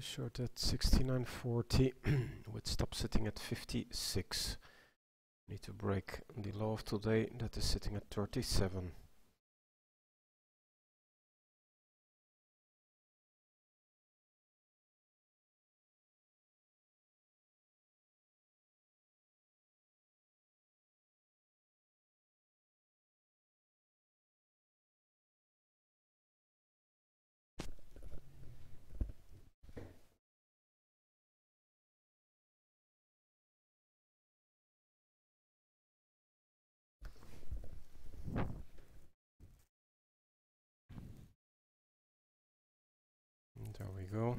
Short at 69.40 with stop sitting at 56. Need to break the low of today that is sitting at 37. We go.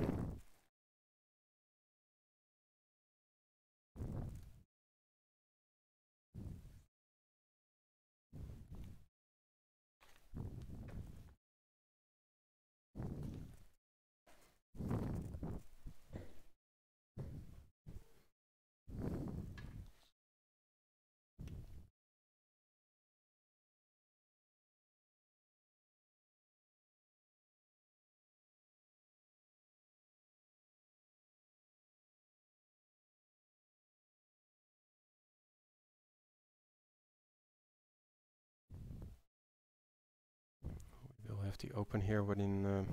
The open here within uh,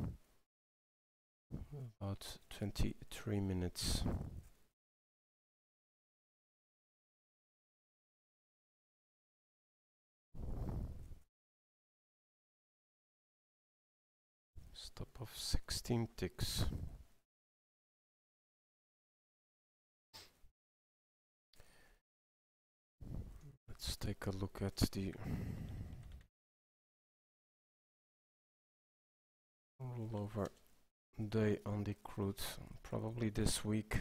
about 23 minutes. Stop of 16 ticks. Let's take a look at the rollover day on the crude, probably this week.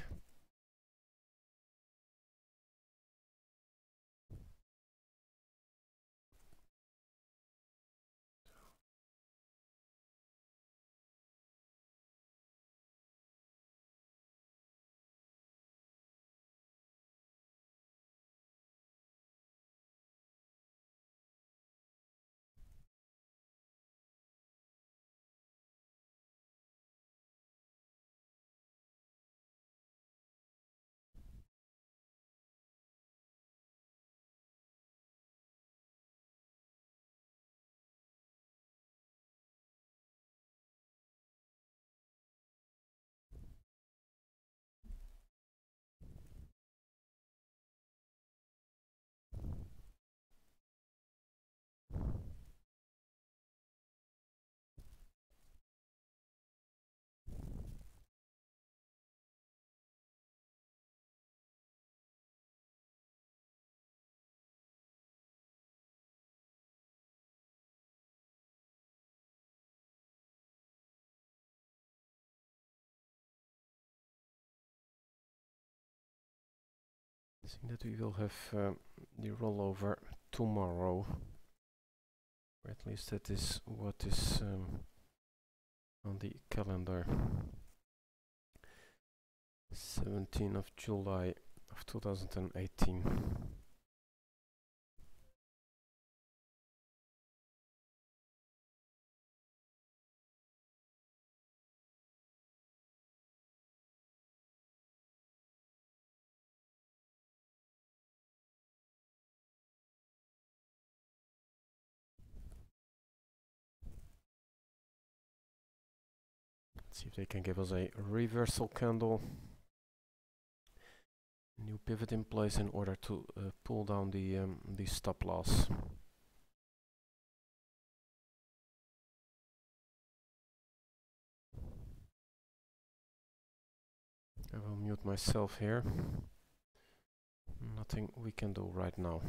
Think that we will have um, the rollover tomorrow. Or at least that is what is um, on the calendar. 17th of July of 2018. See if they can give us a reversal candle. New pivot in place in order to uh, pull down the um, the stop loss. I will mute myself here. Nothing we can do right now.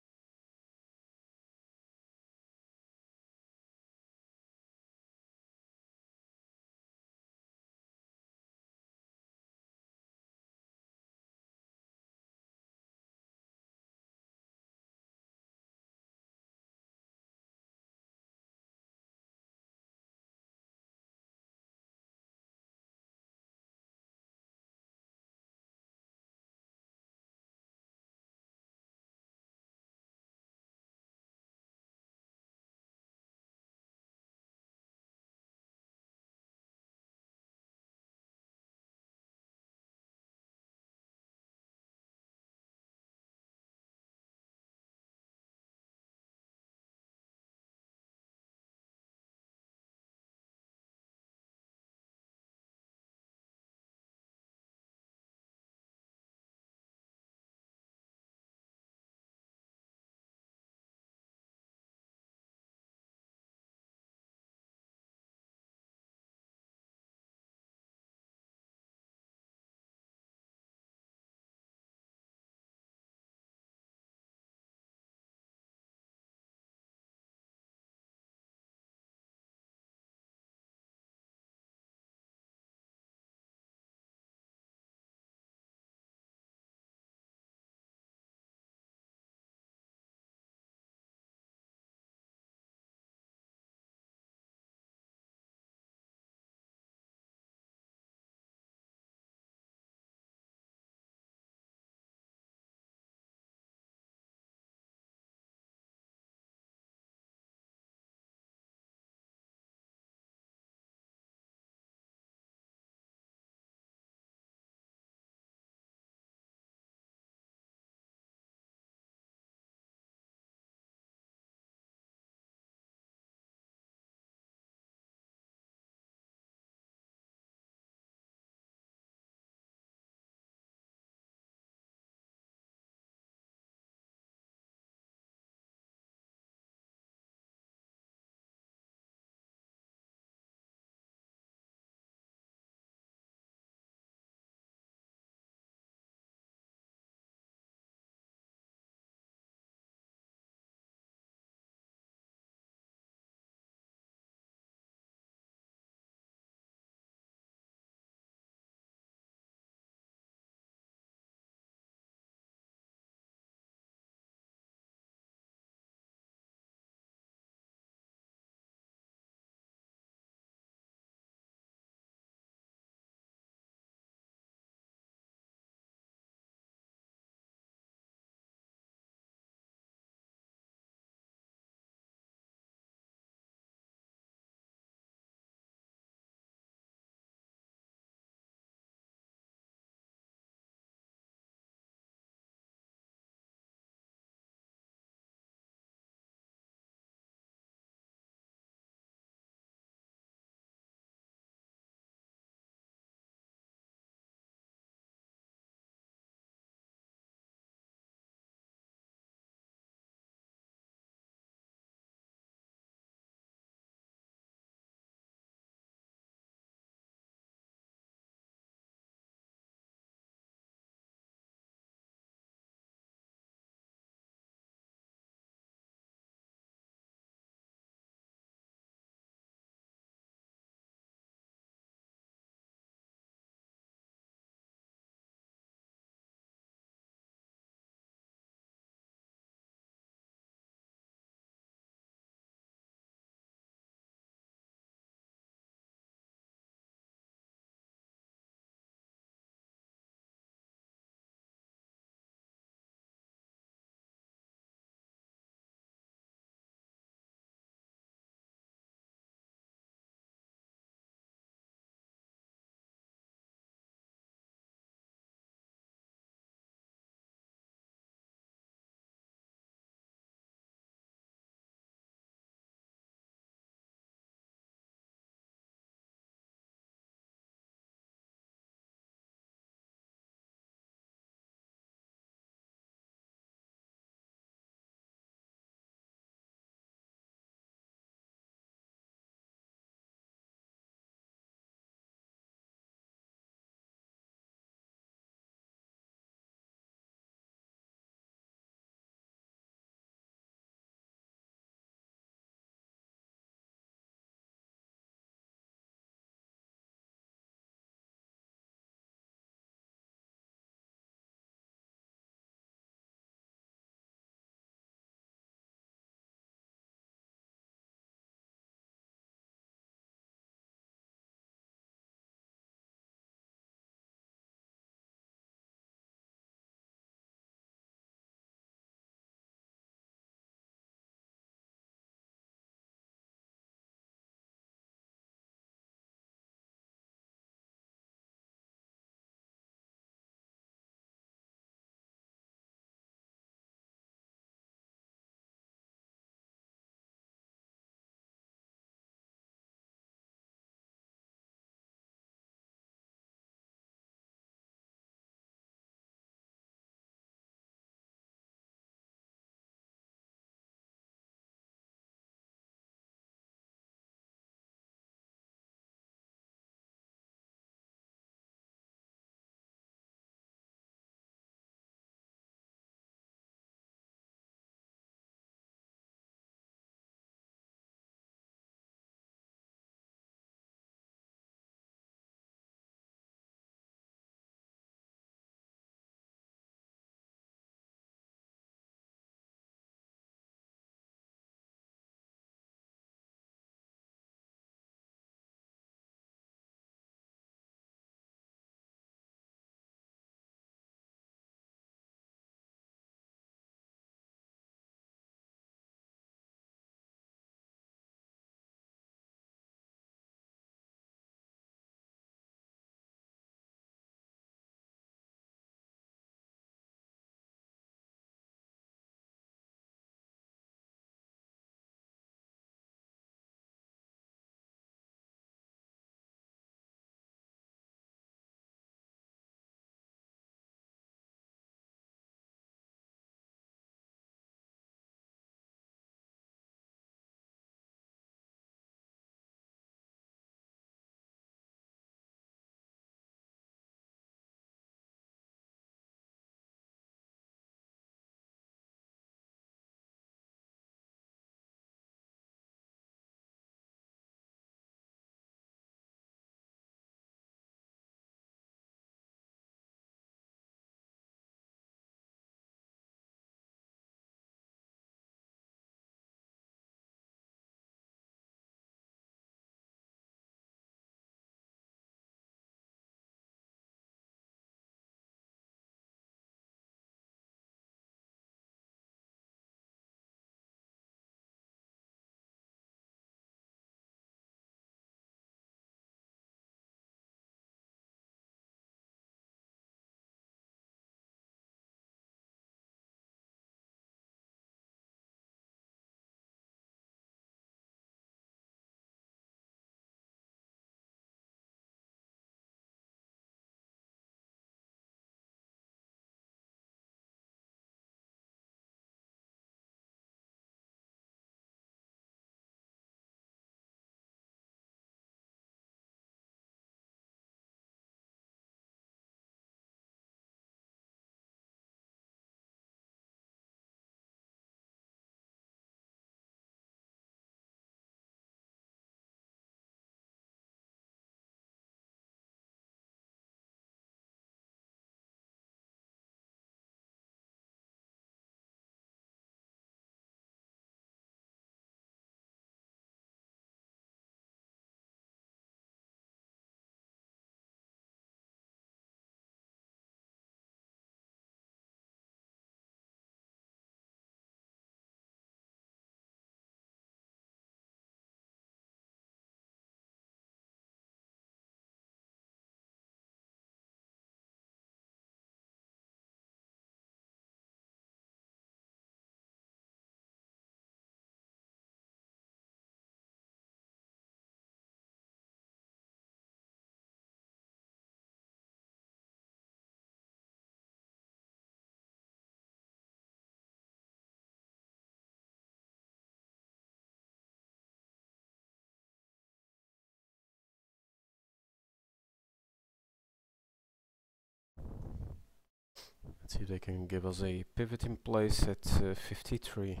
Let's see if they can give us a pivot in place at uh, 53.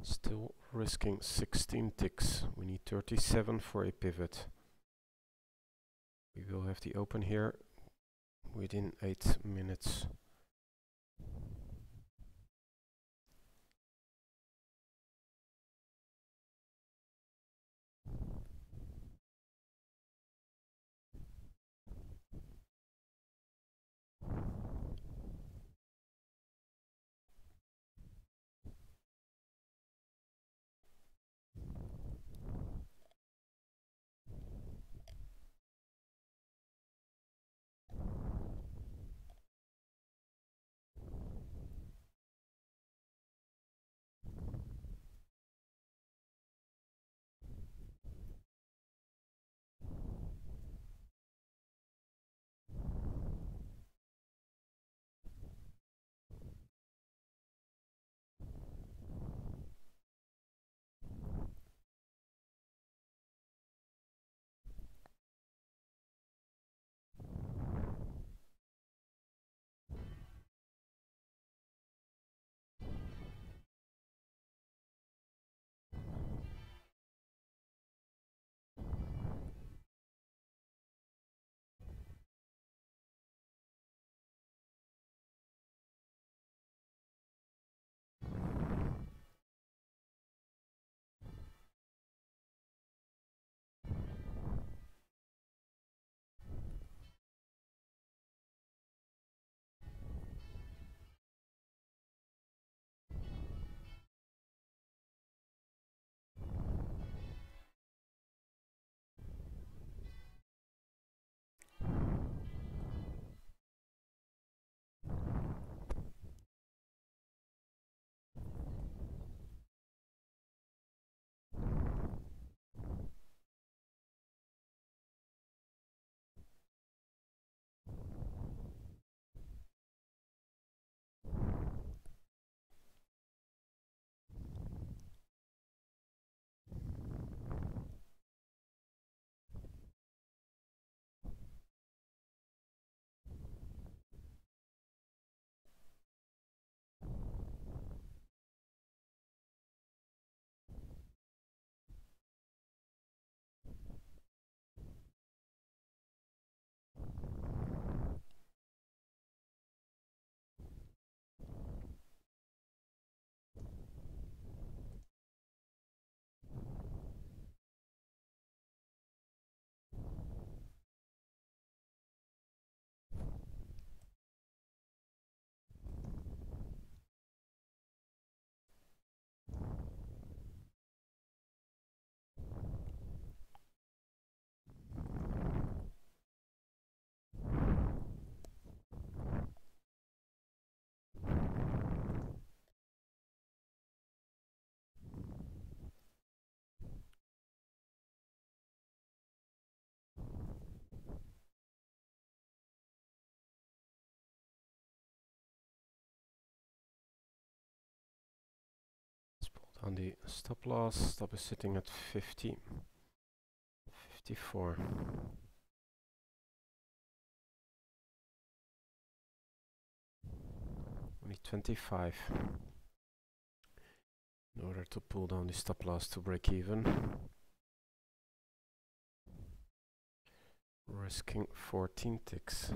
Still risking 16 ticks. We need 37 for a pivot. We will have the open here within 8 minutes. On the stop loss. Stop is sitting at 50, 54. Only 25 in order to pull down the stop loss to break even. Risking 14 ticks.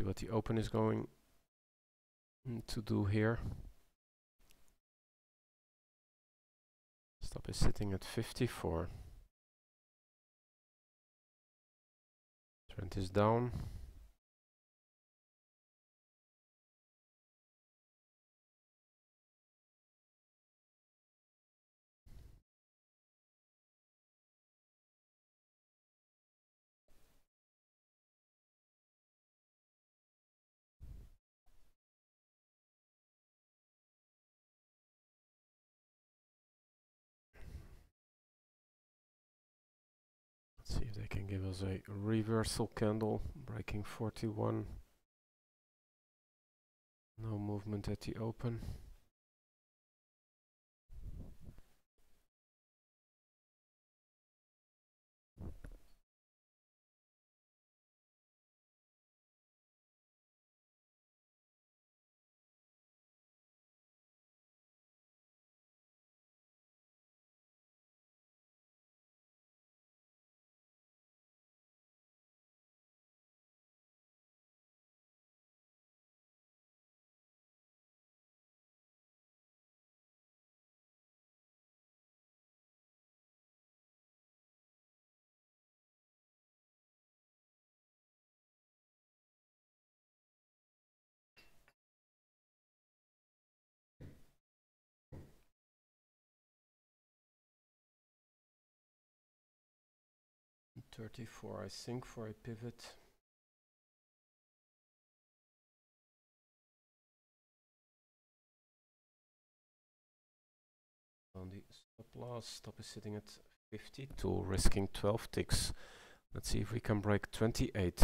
See what the open is going mm, to do here. Stop is sitting at 54. Trend is down. Can give us a reversal candle breaking 41. No movement at the open. Thirty-four, I think, for a pivot. On the stop loss, stop is sitting at 52, risking 12 ticks. Let's see if we can break 28.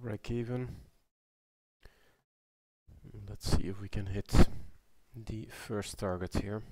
Break even. Let's see if we can hit the first target here.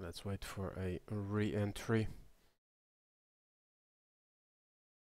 Let's wait for a re-entry.